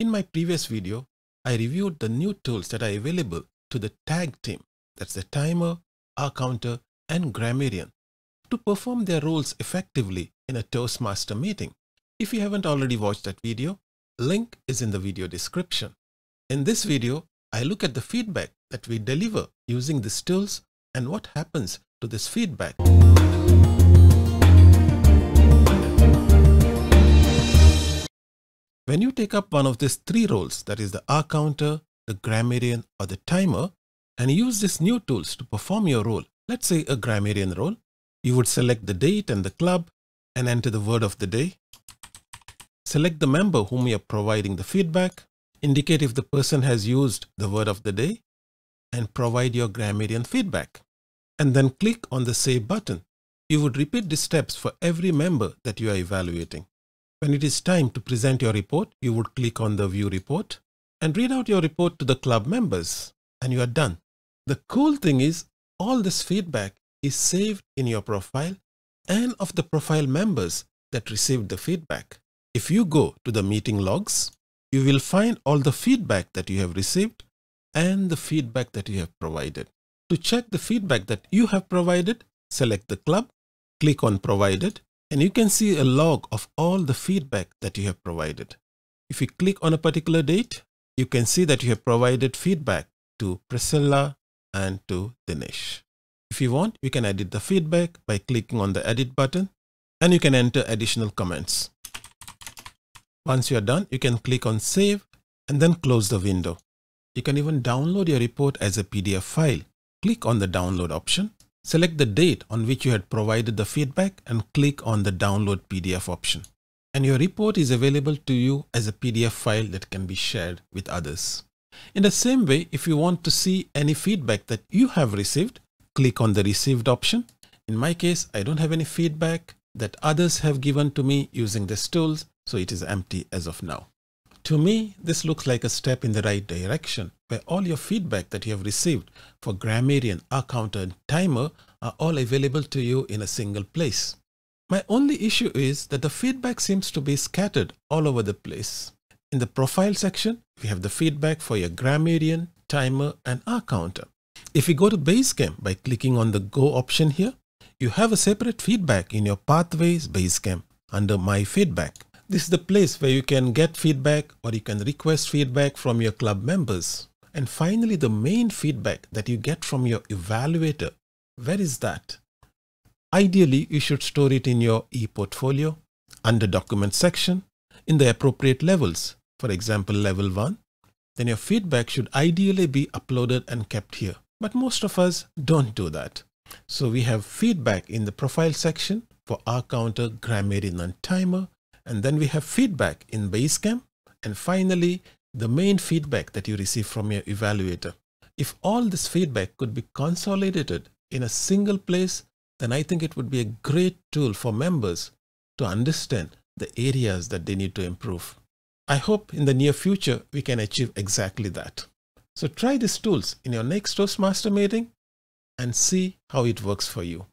In my previous video, I reviewed the new tools that are available to the tag team, that's the timer, R counter, and grammarian, to perform their roles effectively in a Toastmaster meeting. If you haven't already watched that video, link is in the video description. In this video, I look at the feedback that we deliver using these tools and what happens to this feedback. When you take up one of these three roles, that is the R counter, the grammarian or the timer, and use these new tools to perform your role, let's say a grammarian role, you would select the date and the club and enter the word of the day. Select the member whom you are providing the feedback, indicate if the person has used the word of the day, and provide your grammarian feedback. And then click on the Save button. You would repeat the steps for every member that you are evaluating. When it is time to present your report, you would click on the View Report and read out your report to the club members and you are done. The cool thing is all this feedback is saved in your profile and of the profile members that received the feedback. If you go to the meeting logs, you will find all the feedback that you have received and the feedback that you have provided. To check the feedback that you have provided, select the club, click on provided and you can see a log of all the feedback that you have provided. If you click on a particular date, you can see that you have provided feedback to Priscilla and to Dinesh. If you want, you can edit the feedback by clicking on the edit button and you can enter additional comments. Once you are done, you can click on save and then close the window. You can even download your report as a PDF file. Click on the download option Select the date on which you had provided the feedback and click on the download PDF option. And your report is available to you as a PDF file that can be shared with others. In the same way, if you want to see any feedback that you have received, click on the received option. In my case, I don't have any feedback that others have given to me using these tools, so it is empty as of now. To me, this looks like a step in the right direction where all your feedback that you have received for grammarian, R counter, and timer are all available to you in a single place. My only issue is that the feedback seems to be scattered all over the place. In the profile section, we have the feedback for your grammarian, timer, and R counter. If you go to Basecamp by clicking on the Go option here, you have a separate feedback in your Pathways Basecamp under My Feedback. This is the place where you can get feedback or you can request feedback from your club members. And finally, the main feedback that you get from your evaluator. Where is that? Ideally, you should store it in your e-portfolio under document section in the appropriate levels. For example, level 1. Then your feedback should ideally be uploaded and kept here. But most of us don't do that. So we have feedback in the profile section for R counter, grammarian and timer and then we have feedback in Basecamp. And finally, the main feedback that you receive from your evaluator. If all this feedback could be consolidated in a single place, then I think it would be a great tool for members to understand the areas that they need to improve. I hope in the near future we can achieve exactly that. So try these tools in your next Toastmaster meeting and see how it works for you.